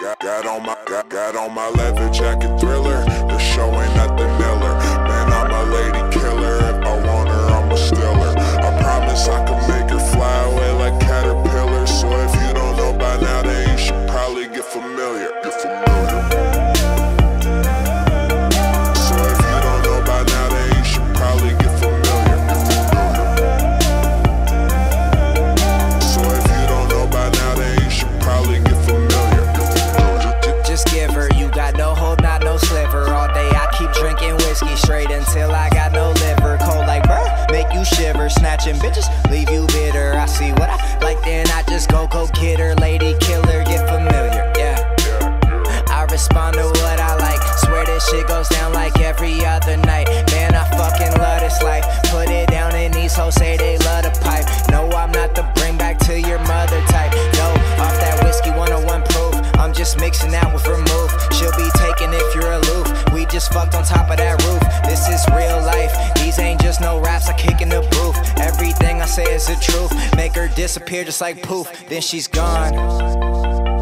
got on my got, got on my leather jacket thriller. The show ain't nothing iller. Man, I'm a lady killer. If I want her, I'ma. I promise I can make her fly away like caterpillar. So if you don't know by now, then you should probably get familiar. Get familiar. Whiskey straight until I got no liver. Cold like bruh, make you shiver. Snatching bitches, leave you bitter. I see what I like, then I just go, go her. Lady killer, get familiar, yeah. I respond to what I like. Swear this shit goes down like every other night. Man, I fucking love this life. Put it down in these hoes say is the truth. Make her disappear just like poof. Then she's gone.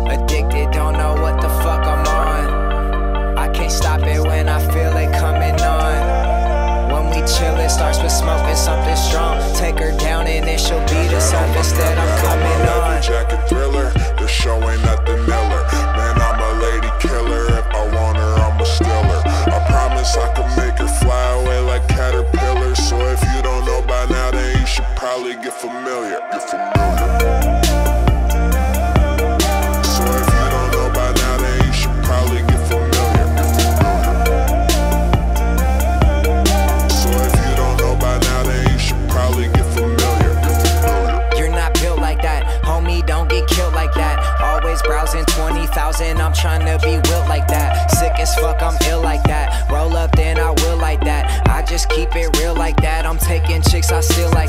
Addicted, don't know what the fuck I'm on. I can't stop it when I feel it coming on. When we chill, it starts with smoking something strong. Take her down and then she'll be the surface that I'm coming on. jacket thriller. The show ain't nothing get familiar. Get familiar. You're not built like that, homie. Don't get killed like that. Always browsing 20,000. I'm trying to be built like that. Sick as fuck, I'm ill like that. Roll up, then I will like that. I just keep it real like that. I'm taking chicks, I still like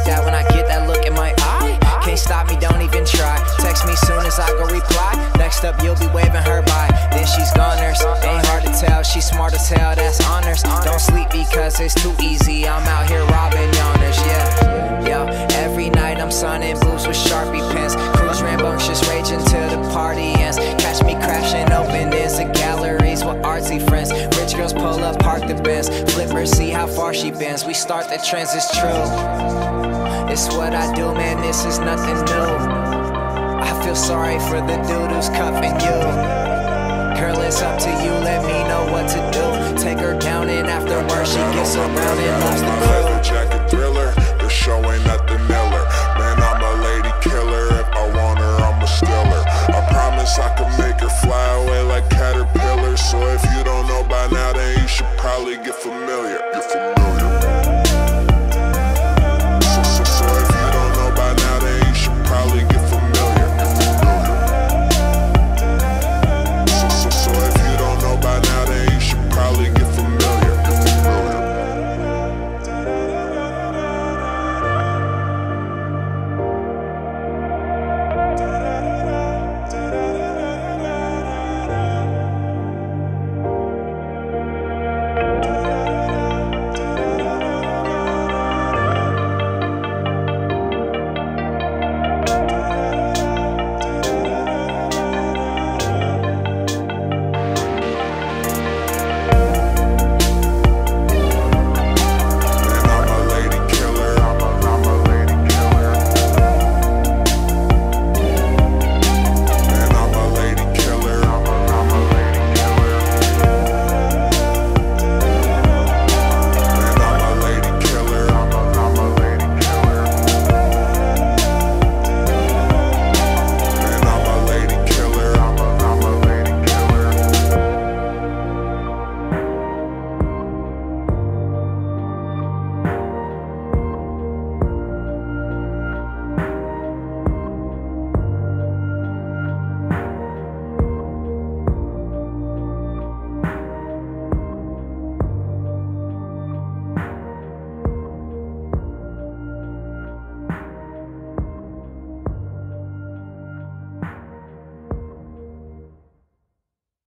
she's smart as hell, that's honors. Don't sleep because it's too easy. I'm out here robbing yawners, yeah. Yo, every night I'm signing booze with Sharpie pens. Cruise rambunctious, raging till the party ends. Catch me crashing open ends the galleries with artsy friends. Rich girls pull up, park the Benz. Flip her, see how far she bends. We start the trends, it's true. It's what I do, man, this is nothing new. I feel sorry for the dude who's cuffing you. It's up to you, let me know what to do. Take her down, and afterwards, she gets around and loves the crew. Jacket thriller. The show ain't nothing iller. Man, I'm a lady killer. If I want her, I'ma steal her. I promise I can make her fly away like caterpillar. So if you don't know by now, then you should probably get familiar.